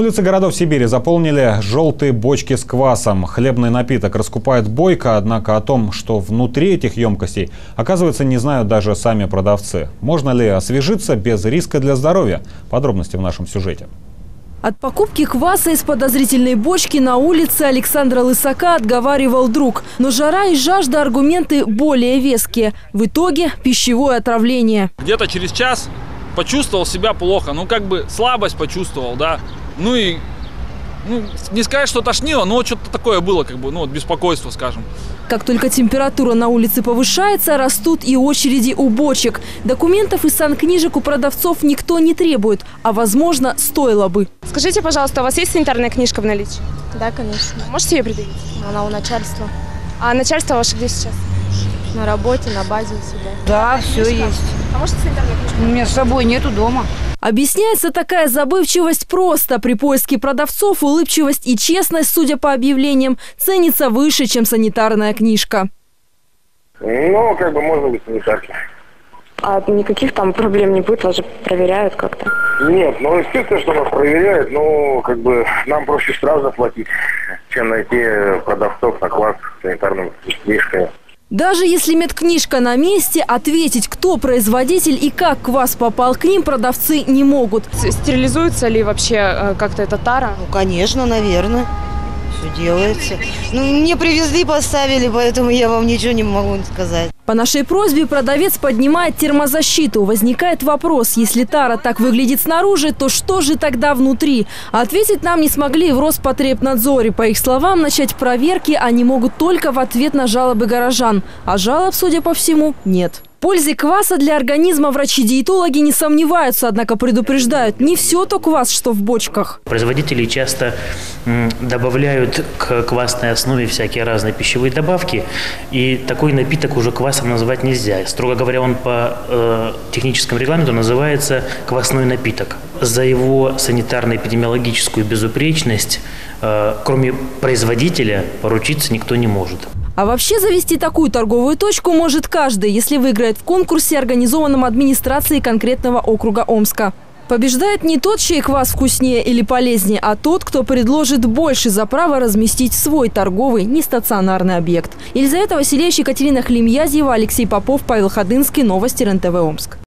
Улицы городов Сибири заполнили желтые бочки с квасом. Хлебный напиток раскупает бойко, однако о том, что внутри этих емкостей, оказывается, не знают даже сами продавцы. Можно ли освежиться без риска для здоровья? Подробности в нашем сюжете. От покупки кваса из подозрительной бочки на улице Александра Лысака отговаривал друг. Но жара и жажда аргументы более веские. В итоге пищевое отравление. Где-то через час почувствовал себя плохо. Ну, как бы слабость почувствовал, да. Ну и ну, не сказать, что тошнило, но что-то такое было, как бы, ну, вот беспокойство, скажем. Как только температура на улице повышается, растут и очереди у бочек. Документов и санкнижек у продавцов никто не требует, а, возможно, стоило бы. Скажите, пожалуйста, у вас есть санитарная книжка в наличии? Да, конечно. Можете ее предъявить? Она у начальства. А начальство ваше где сейчас? На работе, на базе у себя. Да, все есть. А можете санитарную книжку? У меня с собой нету дома. Объясняется такая забывчивость просто. При поиске продавцов улыбчивость и честность, судя по объявлениям, ценится выше, чем санитарная книжка. Ну, как бы можно быть санитарки. А никаких там проблем не будет, вас же проверяют как-то. Нет, ну, естественно, что нас проверяют, но как бы нам проще штраф заплатить, чем найти продавцов на класс с санитарными книжками. Даже если медкнижка на месте, ответить, кто производитель и как квас попал к ним, продавцы не могут. Стерилизуется ли вообще э, как-то эта тара? Ну, конечно, наверное. Все делается. Ну, мне привезли, поставили, поэтому я вам ничего не могу сказать. По нашей просьбе продавец поднимает термозащиту. Возникает вопрос, если тара так выглядит снаружи, то что же тогда внутри? Ответить нам не смогли в Роспотребнадзоре. По их словам, начать проверки они могут только в ответ на жалобы горожан. А жалоб, судя по всему, нет. Пользе кваса для организма врачи-диетологи не сомневаются, однако предупреждают, не все то квас, что в бочках. Производители часто добавляют к квасной основе всякие разные пищевые добавки, и такой напиток уже квасом назвать нельзя. Строго говоря, он по э, техническому регламенту называется квасной напиток. За его санитарно-эпидемиологическую безупречность, э, кроме производителя, поручиться никто не может. А вообще завести такую торговую точку может каждый, если выиграет в конкурсе, организованном администрацией конкретного округа Омска. Побеждает не тот, чей квас вкуснее или полезнее, а тот, кто предложит больше за право разместить свой торговый нестационарный объект. Елизавета Васильевич, Екатерина Хлемьязьева, Алексей Попов, Павел Ходынский. Новости РНТВ Омск.